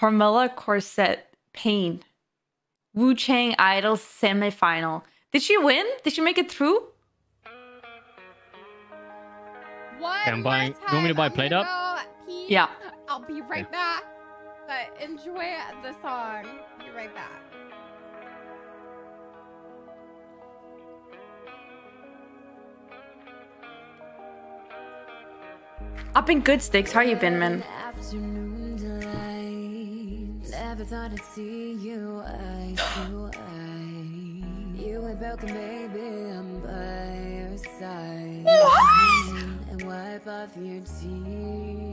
Carmella Corset, Pain. Wu Chang Idol semifinal. Did she win? Did she make it through? One Okay, I'm more buying- you want me to time, buy I'm plate gonna up? go pee. Yeah. I'll be right back. But enjoy the song. Be right back. I've been good sticks. How you been, man? Never thought I'd see you eye to eye. You ain't broken, baby. I'm by your side. What? And wipe off your tears.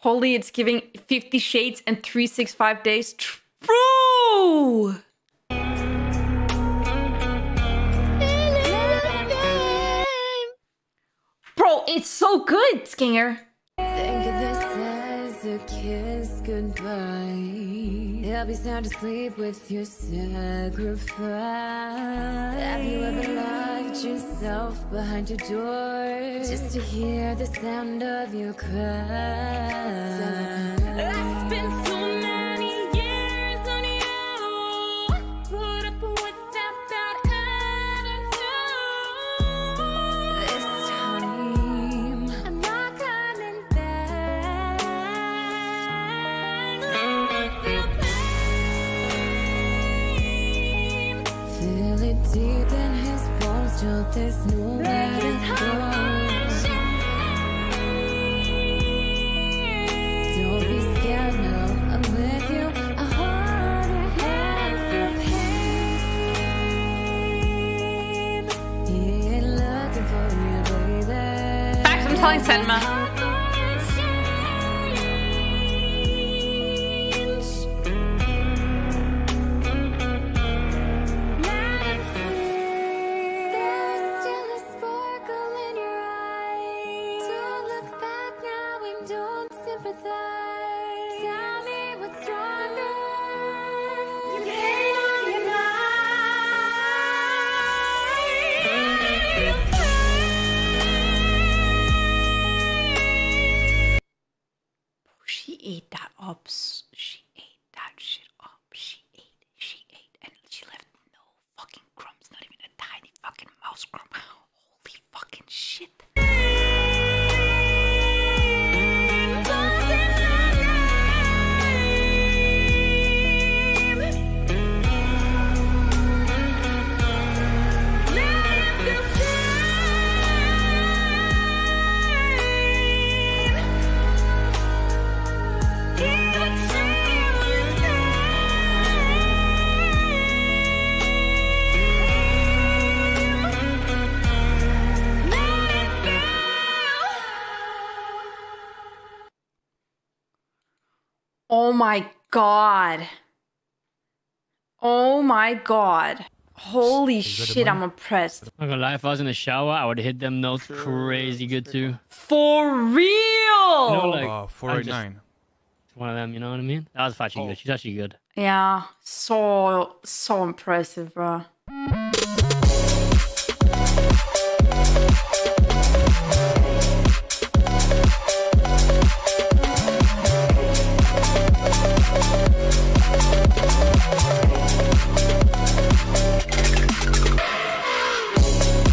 Holy, it's giving 50 shades and 365 days. True! Bro, it's so good, Skinger. A kiss goodbye. I'll be sound asleep with your sacrifice. Have you ever locked yourself behind your door just to hear the sound of your cries? Bones till there's nowhere to go. Don't be scared now, I'm with you. I hold your hand, feel pain. He ain't looking for you, baby. Facts, I'm telling Senma. She ate that up. Oh my god. Oh my god. Holy shit, I'm impressed. Not gonna lie, if I was in the shower, I would hit them notes crazy good too. For real! You know, like Uh, 489. just one of them. You know what I mean? That was actually Oh. good. She's actually good. yeah, so, so impressive, bro.